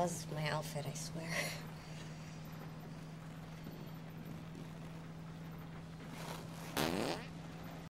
was my outfit, I swear.